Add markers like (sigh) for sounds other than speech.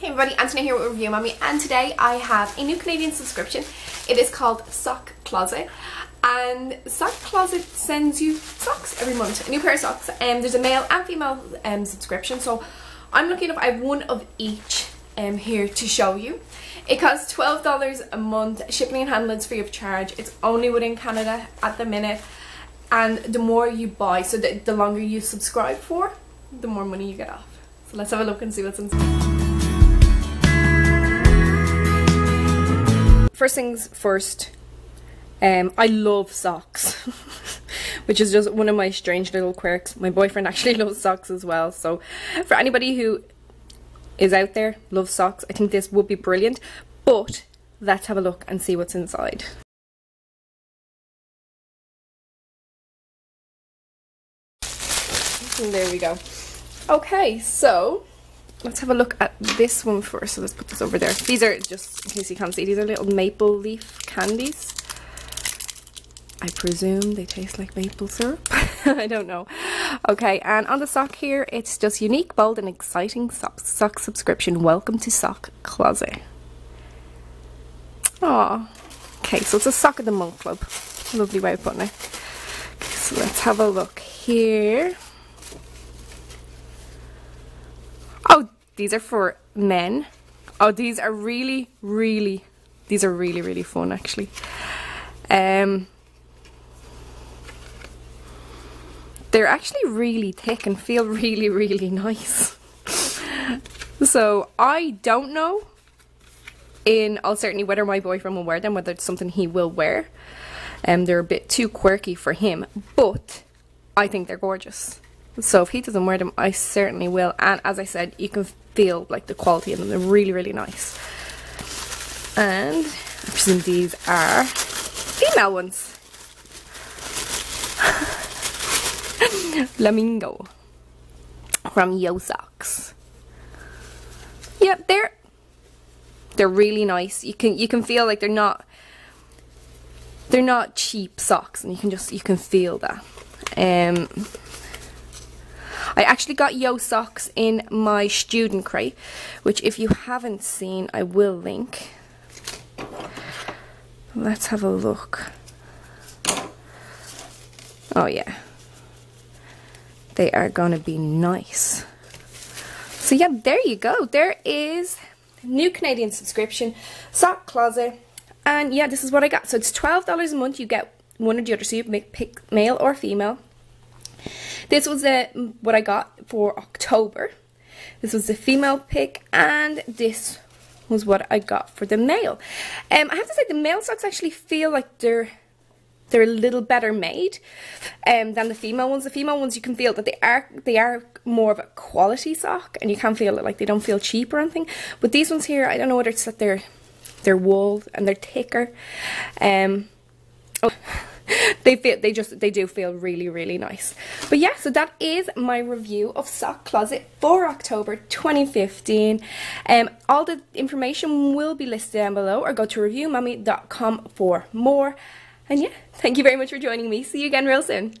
Hey everybody, Anthony here with Review Mammy and today I have a new Canadian subscription. It is called Sock Closet and Sock Closet sends you socks every month, a new pair of socks and um, there's a male and female um, subscription so I'm looking up, I have one of each um, here to show you. It costs $12 a month, shipping and handling is free of charge, it's only within Canada at the minute and the more you buy, so the, the longer you subscribe for, the more money you get off. So let's have a look and see what's inside. First things first, um, I love socks, (laughs) which is just one of my strange little quirks. My boyfriend (laughs) actually loves socks as well, so for anybody who is out there, loves socks, I think this would be brilliant, but let's have a look and see what's inside. And there we go. Okay, so let's have a look at this one first. So let's put this over there. These are, just in case you can't see, these are little maple leaf candies. I presume they taste like maple syrup. (laughs) I don't know. Okay, and on the sock here, it's just unique, bold, and exciting sock, sock subscription. Welcome to Sock Closet. Aw. Okay, so it's a sock of the month club. Lovely way of putting it. Okay, so let's have a look here. Oh, these are for men. Oh, these are really, really, these are really, really fun actually. Um, they're actually really thick and feel (laughs) really, really nice. so I don't know in all certainty whether my boyfriend will wear them, whether it's something he will wear. Um, they're a bit too quirky for him, but I think they're gorgeous. So if he doesn't wear them, I certainly will. And as I said, you can feel like the quality of them. They're really, really nice. And I presume these are female ones. (laughs) Flamingo from Yo Sox. Yeah, they're they're really nice. You can you can feel like they're not they're not cheap socks, and you can just you can feel that. Um, I actually got Yo Sox in my student crate, which if you haven't seen, I will link. Let's have a look. Oh yeah. They are going to be nice. So yeah, there you go. There is new Canadian subscription, sock closet. And yeah, this is what I got. So it's $12 a month. You get one or the other. So you pick male or female. This was a, what I got for October. This was the female pick and this was what I got for the male. Um, I have to say the male socks actually feel like they're they're a little better made um, than the female ones. The female ones you can feel that they are they are more of a quality sock and you can feel it like they don't feel cheap or anything. But these ones here, I don't know whether it's that they're they're wool and they're thicker. Um, oh (laughs) they feel they just they do feel really really nice. But yeah so that is my review of sock closet for october 2015 um all the information will be listed down below or go to reviewmammy.com for more. And yeah thank you very much for joining me. See you again real soon